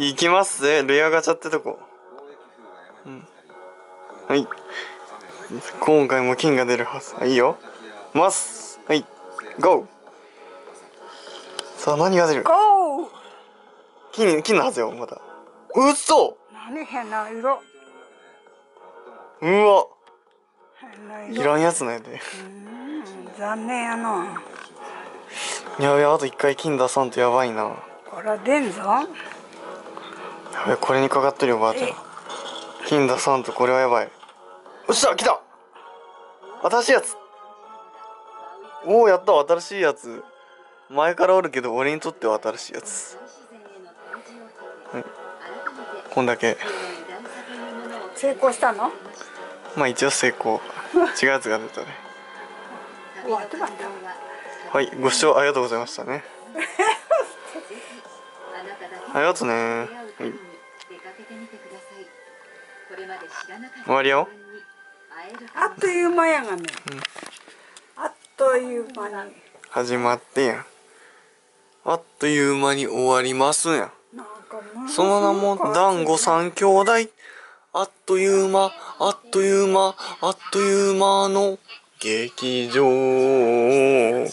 いきますぜレアガチャってとこ。うん。はい。今回も金が出るはず。いいよ。ます。はい。ゴー。さあ何が出る？ゴー。金金のはずよまだ。うっそ何変な色。うわ。い色。らんやつなんやで。うん残念やのやべあと一回金出さんとやばいな。これ出んぞやべこれにかかってるよばあちゃん。え。金出さんとこれはやばい。よっしゃ来た。新しいやつ。おおやった新しいやつ。前からおるけど俺にとっては新しいやつ。はい。こんだけ。成功したの？まあ一応成功。違うやつが出たね。はいご視聴ありがとうございましたねありがとね、はい、終わりよ。あっという間やがね、うん、あっという間に。始まってやあっという間に終わりますやその名も団子三兄弟。あっという間あっという間あっという間の劇場や。